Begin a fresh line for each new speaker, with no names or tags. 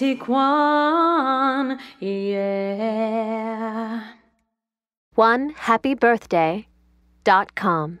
take one, yeah.
One happy birthday dot com.